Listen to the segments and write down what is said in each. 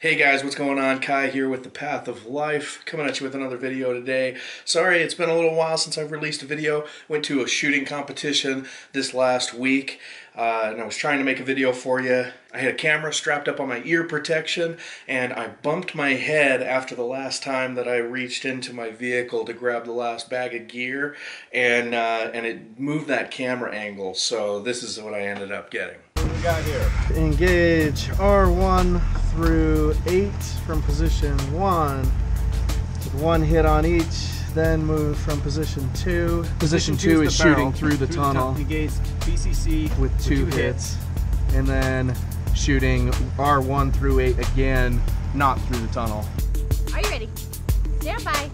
Hey guys, what's going on? Kai here with The Path of Life, coming at you with another video today. Sorry, it's been a little while since I've released a video. Went to a shooting competition this last week, uh, and I was trying to make a video for you. I had a camera strapped up on my ear protection, and I bumped my head after the last time that I reached into my vehicle to grab the last bag of gear, and, uh, and it moved that camera angle, so this is what I ended up getting. What we got here? Engage R1 through 8 from position 1 with one hit on each, then move from position 2. Position 2 is shooting through the tunnel Engage BCC with two hits, and then shooting R1 through 8 again, not through the tunnel. Are you ready? Stand by.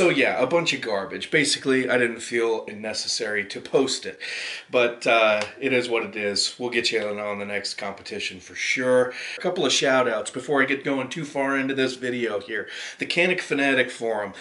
So yeah, a bunch of garbage. Basically, I didn't feel it necessary to post it, but uh, it is what it is. We'll get you on, the next competition for sure. A couple of shout outs before I get going too far into this video here. The Canik Fanatik Forum.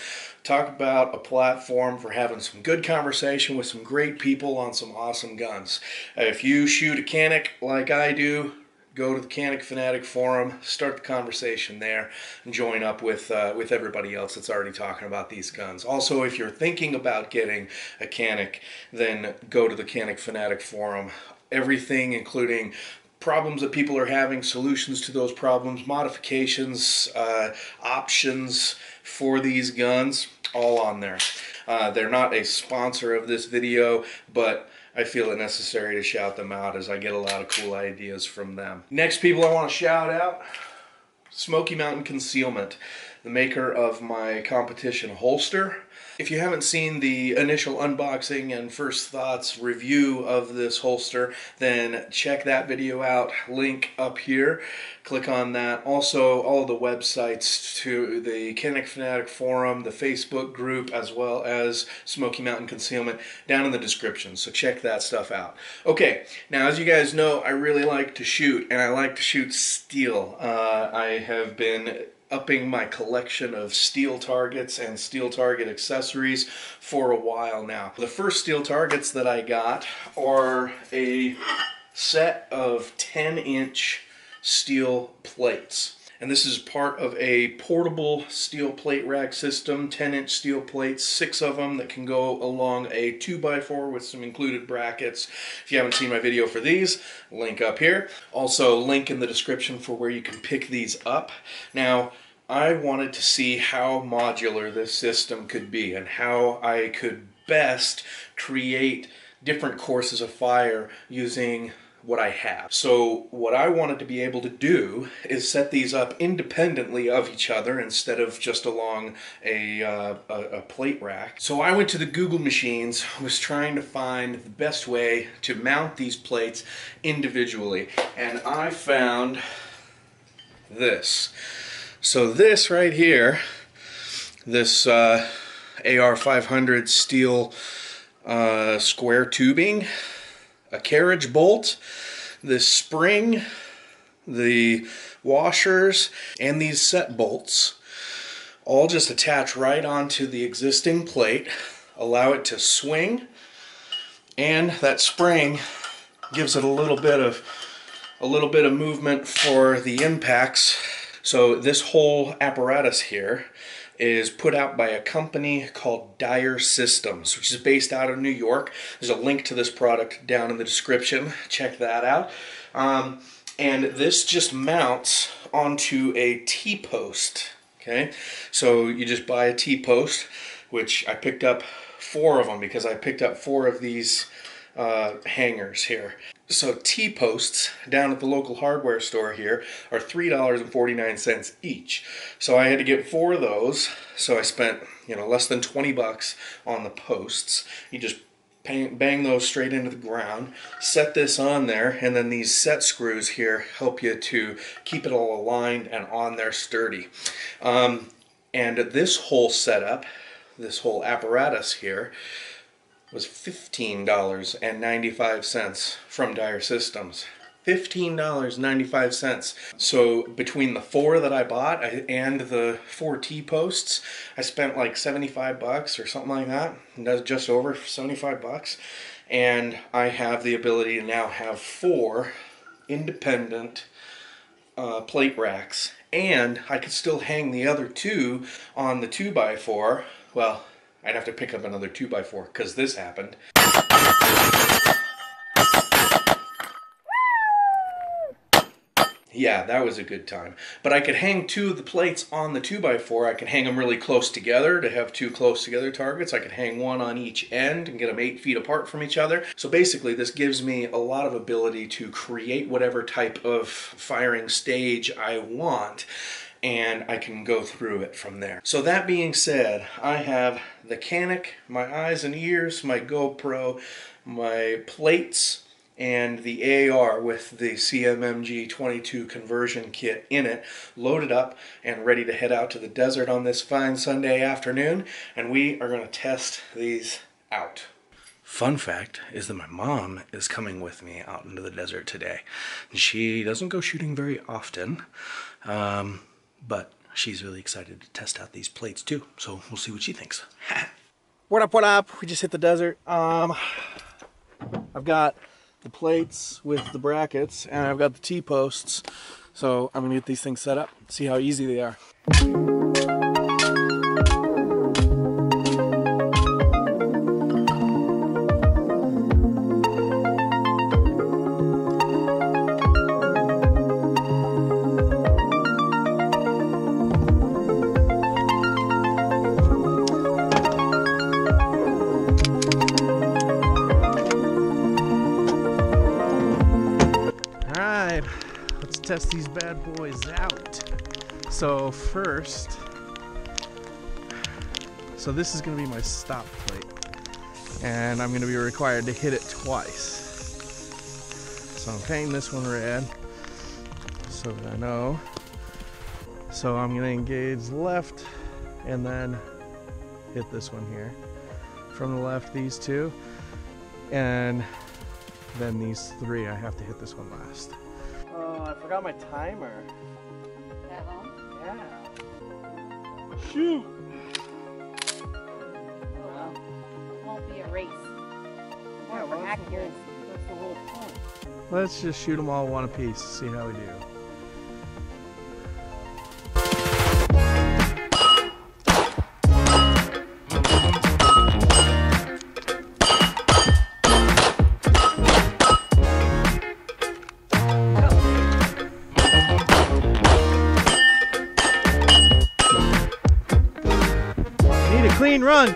Talk about a platform for having some good conversation with some great people on some awesome guns. If you shoot a Canik like I do, go to the Canik Fanatik forum, start the conversation there, and join up with uh, with everybody else that's already talking about these guns. Also, if you're thinking about getting a Canik, then go to the Canik Fanatik forum. Everything, including problems that people are having, solutions to those problems, modifications, uh, options for these guns, all on there. Uh, they're not a sponsor of this video, but I feel it necessary to shout them out as I get a lot of cool ideas from them. Next people I want to shout out Smoky Mountain Concealment, the maker of my competition holster. If you haven't seen the initial unboxing and first thoughts review of this holster, then check that video out. Link up here. Click on that. Also, all the websites to the Canik Fanatik Forum, the Facebook group, as well as Smoky Mountain Concealment down in the description. So check that stuff out. Okay, now as you guys know, I really like to shoot, and I like to shoot steel. Uh, I have been upping my collection of steel targets and steel target accessories for a while now. The first steel targets that I got are a set of 10 inch steel plates. And this is part of a portable steel plate rack system, 10 inch steel plates, six of them that can go along a 2x4 with some included brackets. If you haven't seen my video for these, link up here. Also, link in the description for where you can pick these up. Now, I wanted to see how modular this system could be and how I could best create different courses of fire using what I have. So what I wanted to be able to do is set these up independently of each other instead of just along a, uh, a, a plate rack. So I went to the Google machines, was trying to find the best way to mount these plates individually, and I found this. So this right here, this uh, AR500 steel uh, square tubing, a carriage bolt, the spring, the washers, and these set bolts all just attach right onto the existing plate, allow it to swing, and that spring gives it a little bit of a little bit of movement for the impacts. So this whole apparatus here is put out by a company called Dyer Systems, which is based out of New York. There's a link to this product down in the description. Check that out. Um, and this just mounts onto a T-post. Okay, so you just buy a T-post, which I picked up four of them because I picked up four of these uh, hangers here. So T posts down at the local hardware store here are three dollars and forty nine cents each. So I had to get four of those. So I spent you know less than twenty bucks on the posts. You just bang, bang those straight into the ground, set this on there, and then these set screws here help you to keep it all aligned and on there sturdy. Um, And this whole setup, this whole apparatus here, was $15.95 from Dire Systems. $15.95. So between the four that I bought and the four T posts, I spent like 75 bucks or something like that. That's just over 75 bucks. And I have the ability to now have four independent uh, plate racks. And I could still hang the other two on the 2x4. Well, I'd have to pick up another 2x4 because this happened. Yeah, that was a good time. But I could hang two of the plates on the 2x4. I could hang them really close together to have two close together targets. I could hang one on each end and get them eight feet apart from each other. So basically, this gives me a lot of ability to create whatever type of firing stage I want. And I can go through it from there. So, that being said, I have the Canik, my eyes and ears, my GoPro, my plates, and the AR with the CMMG 22 conversion kit in it, loaded up and ready to head out to the desert on this fine Sunday afternoon. And we are going to test these out. Fun fact is that my mom is coming with me out into the desert today. She doesn't go shooting very often, um, but she's really excited to test out these plates too. So we'll see what she thinks. What up, what up? We just hit the desert. Um, I've got the plates with the brackets and I've got the T-posts. So I'm gonna get these things set up, see how easy they are. These bad boys out. So first, so this is gonna be my stop plate, and I'm gonna be required to hit it twice. So I'm painting this one red, so that I know. So I'm gonna engage left, and then hit this one here. From the left, these two, and then these three, I have to hit this one last. Oh, I forgot my timer. At home? Yeah. Shoot! Oh, well, it won't be a race. More Yeah, for well, that's the whole- accuracy. That's the whole point. Let's just shoot them all one apiece, see how we do. Run.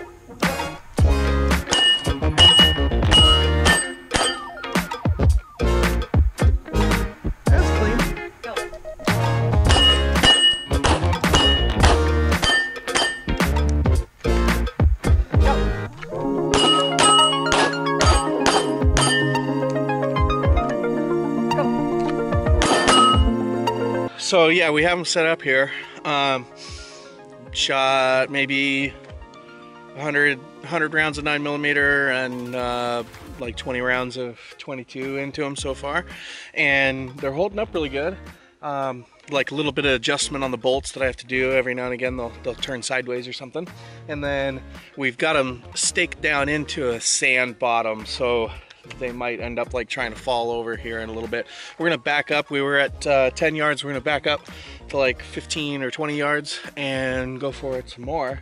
So yeah, we have them set up here. Um, shot maybe 100, 100 rounds of 9 millimeter and uh, like 20 rounds of 22 into them so far. And they're holding up really good. Um, like a little bit of adjustment on the bolts that I have to do every now and again. They'll, they'll turn sideways or something. And then we've got them staked down into a sand bottom. So they might end up like trying to fall over here in a little bit. We're gonna back up. We were at uh, 10 yards. We're gonna back up to like 15 or 20 yards and go for it some more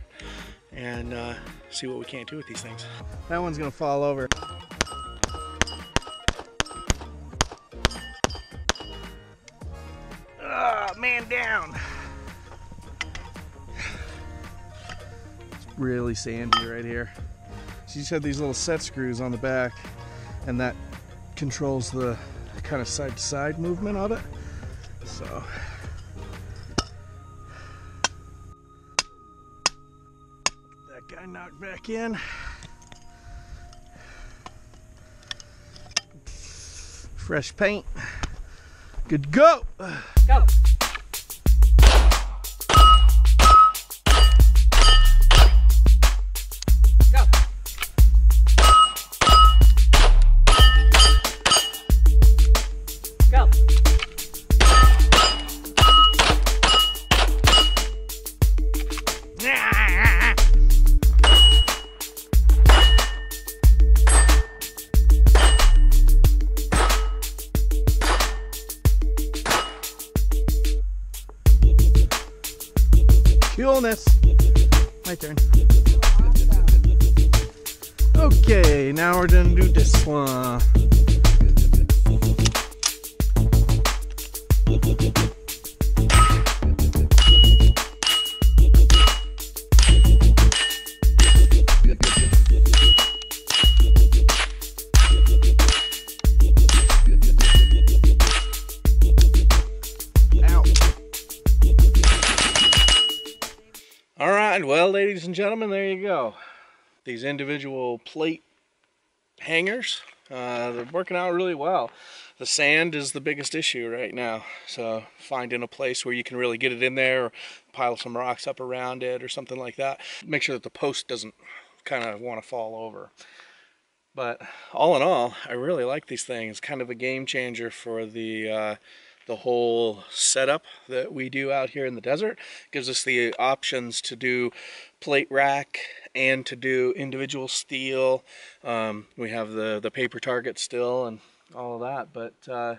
and uh, see what we can't do with these things. That one's gonna fall over. Ah, man down. It's really sandy right here. So you just have these little set screws on the back, and that controls the kind of side to side movement of it. So that guy knocked back in. Fresh paint. Good go. Go. Gonna do this one. Ow. All right, well, ladies and gentlemen, there you go. These individual plate hangers, uh, they're working out really well. The sand is the biggest issue right now, so finding a place where you can really get it in there, or pile some rocks up around it, or something like that. Make sure that the post doesn't kind of want to fall over. But all in all, I really like these things. Kind of a game changer for the uh, the whole setup that we do out here in the desert. Gives us the options to do plate rack and to do individual steel. Um, we have the the paper target still and all of that, but. Uh,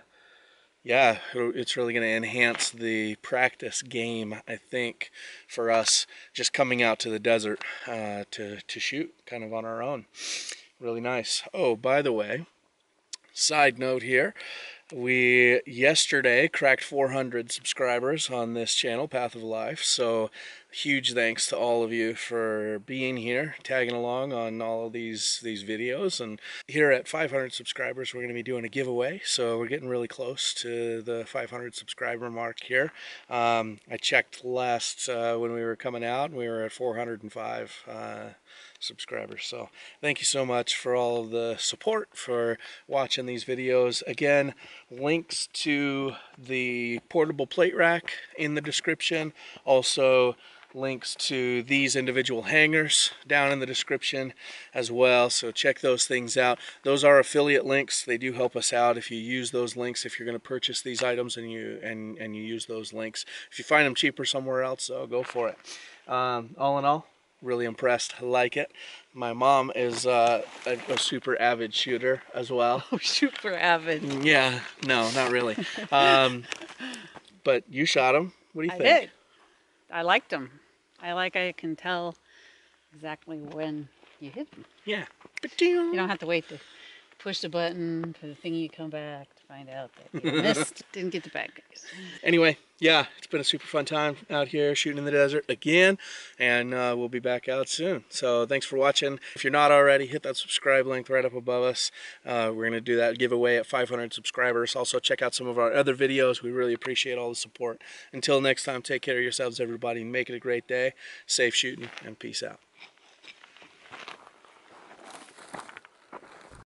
yeah, it's really going to enhance the practice game, I think, for us just coming out to the desert uh, to, to shoot kind of on our own. Really nice. Oh, by the way, side note here, we yesterday cracked 400 subscribers on this channel, Path of Life. So, huge thanks to all of you for being here, tagging along on all of these these videos. And here at 500 subscribers, we're going to be doing a giveaway. So we're getting really close to the 500 subscriber mark here. Um, I checked last uh, when we were coming out, we were at 405. Uh, subscribers. So thank you so much for all the support for watching these videos. Again, links to the portable plate rack in the description. Also links to these individual hangers down in the description as well so check those things out those are affiliate links they do help us out if you use those links if you're going to purchase these items and you and and you use those links if you find them cheaper somewhere else so go for it um, all in all really impressed. I like it. My mom is uh, a, a, super avid shooter as well. Oh, super avid. Yeah, no, not really. Um, but you shot him. What do you I think? did. I liked them. I like I can tell exactly when you hit them. Yeah. You don't have to wait to push the button for the thingy to come back find out that you missed, didn't get the bad guys. Anyway, yeah, it's been a super fun time out here shooting in the desert again, and uh, we'll be back out soon. So thanks for watching. If you're not already, hit that subscribe link right up above us. Uh, we're going to do that giveaway at 500 subscribers. Also, check out some of our other videos. We really appreciate all the support. Until next time, take care of yourselves, everybody, and make it a great day. Safe shooting, and peace out.